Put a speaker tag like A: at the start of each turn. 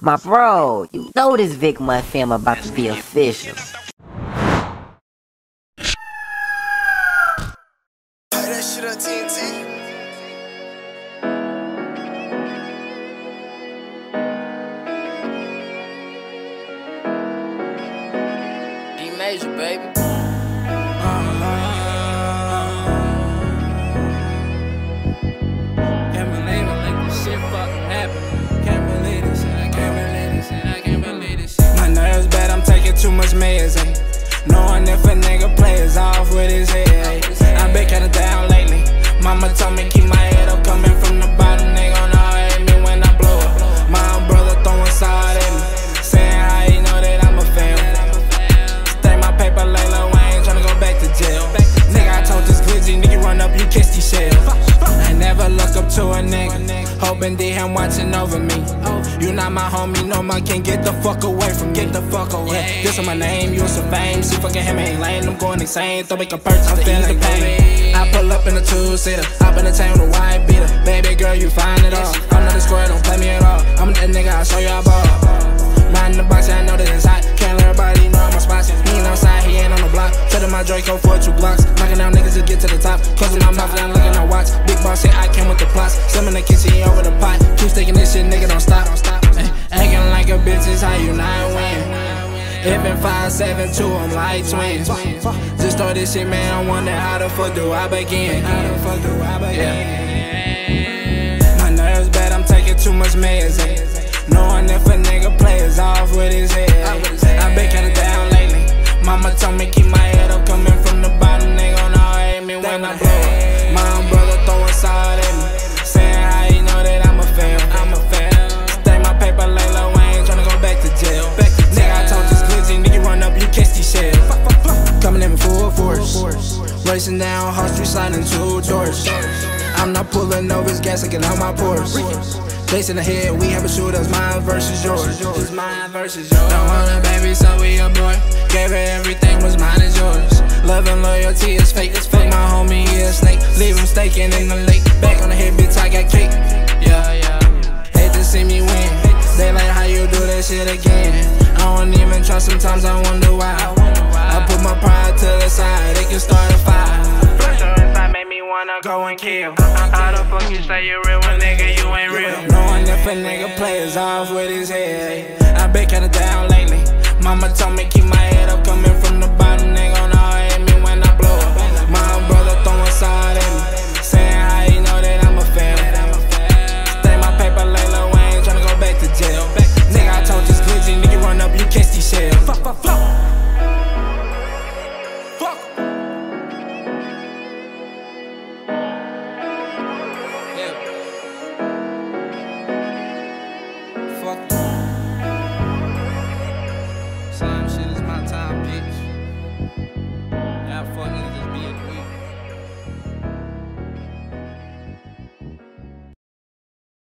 A: My bro, you know this VickMont fam about to be official.
B: major, baby.
C: Much meds, ayy. Knowing if a nigga plays off with his head, ayy. I've been kinda down lately. Mama told me keep my head up, coming from the bottom, they gon' all hate me when I blow up. My own brother throwing side at me, saying how he know that I'm a fan. Stay my paper like Lil Wayne, tryna go back to jail. Nigga, I told this glizzy, nigga run up, you kiss these shells. I never look up to a nigga, hoping they him watching over me. You not my homie, no man can get the fuck away from me. Get the fuck is my name, you some fame. See fucking him ain't lame, I'm going insane. Throw make a purse, I'm feeling the pain. I pull up in a two seater, hop in the tank with a white beater. Baby girl, you find it all. I'm not a square, don't play me at all. I'm that nigga, I'll show you how ball. Mind the box, I know that it's hot. Can't let everybody know I'm a spot. He ain't outside, he ain't on the block. Telling my Draco for two blocks. Knocking down niggas to get to the top. Closing my mouth, I'm looking at watch. Big boss say I came with the plots. Some in the kitchen, he over the pot. Keep sticking this shit, nigga, don't stop. Don't stop. Acting like a bitch is how you not win. Been five, seven, two, I'm like twins. Just throw this shit, man. I wonder how the fuck do I begin? How the fuck do I begin? My nerves bad, I'm taking too much meds. Knowing if a nigga plays off with his head. eh. I been kinda down lately. Mama told me racing down Hall Street, sliding two doors. I'm not pulling over his gas, get out my pores. Chasing ahead, we have a shooters, mine versus yours. It's mine versus yours. Don't want a baby, so we a boy. Gave her everything, was mine is yours. Love and loyalty is fake, it's fake. My homie, he a snake. Leave him staking in the lake. Back on the head, bitch, I got cake. Yeah, yeah. Hate to see me win. They like how you do that shit again. I don't even try, sometimes I wonder why. Go and kill. How the fuck you say you real when nigga you ain't real? Knowing if a nigga plays off with his head. I been kinda down lately. Mama told me You.